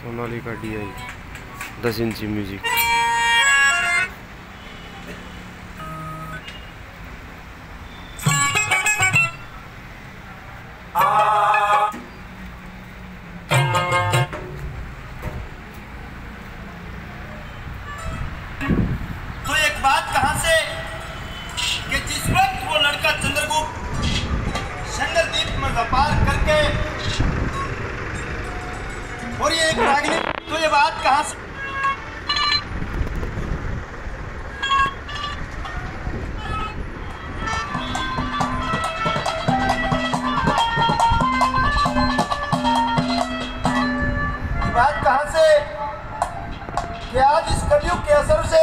Sonalika D I दस इंची music तो बात कहाँ से एक रागिनी तो ये बात कहाँ से बात कहाँ से कि आज इस कलयुग के असर से